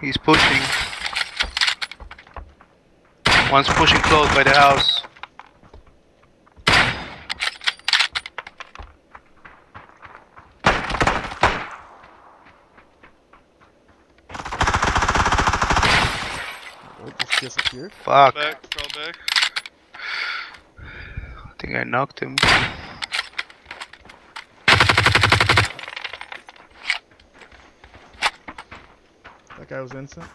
He's pushing. One's pushing close by the house. Oh, just disappeared. Fuck. Back, back. I think I knocked him. That guy was innocent.